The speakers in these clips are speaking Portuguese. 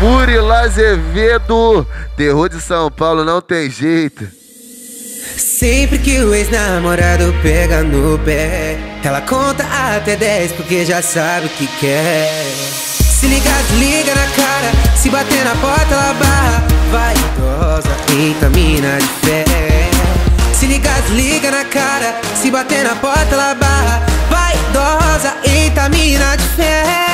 Murilo Azevedo, terror de São Paulo não tem jeito. Sempre que o ex-namorado pega no pé, ela conta até 10 porque já sabe o que quer. Se ligar, desliga na cara, se bater na porta, ela barra. Vai idosa, eita mina de fé. Se ligar, desliga na cara, se bater na porta, ela barra. Vai idosa, eita mina de fé.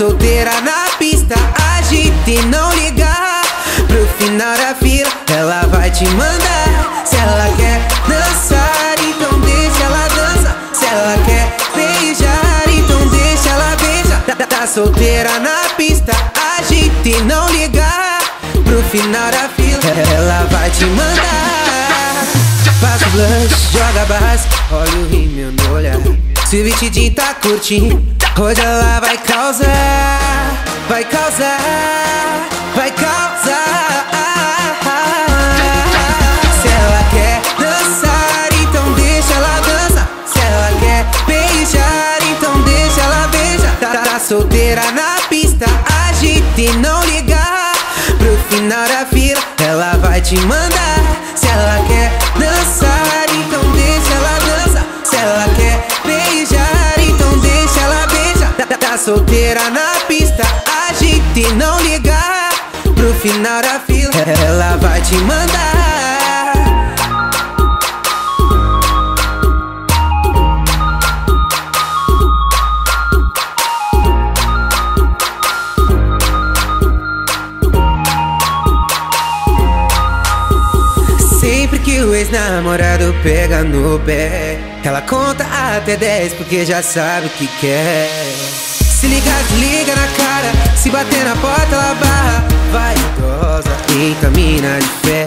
Solteira na pista, agita e não liga. Pro final da fila, ela vai te mandar. Se ela quer dançar, então deixa ela dança. Se ela quer beijar, então deixa ela beija. Tá, tá, tá solteira na pista, agita e não liga. Pro final da fila, ela vai te mandar. Passa o blush, joga base, olha o rímel no olhar. Se o vestidinho tá curtinho, hoje ela vai causar, vai causar, vai causar. Se ela quer dançar, então deixa ela dança. Se ela quer beijar, então deixa ela beija. Tá, tá solteira na pista, agita e não liga. Pro final da fila, ela vai te mandar. Se ela quer dançar, então deixa ela dança. Se ela quer solteira na pista, agita e não liga. Pro final da fila, ela vai te mandar. Sempre que o ex-namorado pega no pé, ela conta até 10 porque já sabe o que quer. Se ligar, desliga na cara, se bater na porta, ela barra. Vai idosa, eita mina de fé.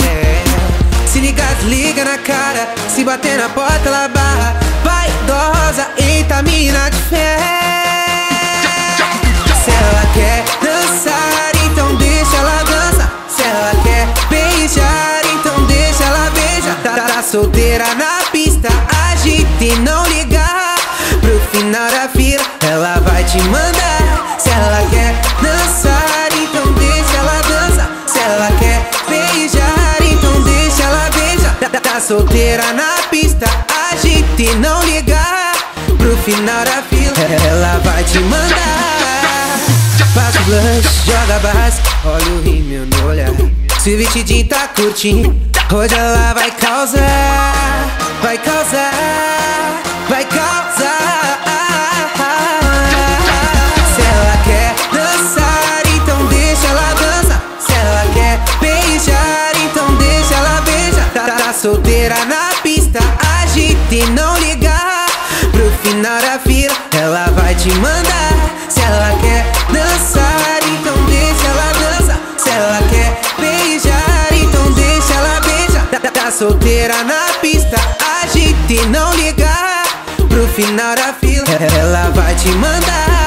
Se ligar, desliga na cara, se bater na porta, ela barra. Vai idosa, eita mina de fé. Se ela quer dançar, então deixa ela dança. Se ela quer beijar, então deixa ela beija. Tá, tá solteira na pista, agita e não liga. Pro final da fila, ela vai te mandar. Se ela quer dançar, então deixa ela dança. Se ela quer beijar, então deixa ela beija. Tá, tá, tá solteira na pista, agita e não liga. Pro final da fila, ela vai te mandar. Passa o blush, joga base, olha o rímel no olhar. Se o vestidinho tá curtinho, hoje ela vai causar, vai causar, vai causar. Solteira na pista, agita e não liga. Pro final da fila, ela vai te mandar. Se ela quer dançar, então deixa ela dança. Se ela quer beijar, então deixa ela beija. Tá, tá, tá solteira na pista, agita e não liga. Pro final da fila, ela vai te mandar.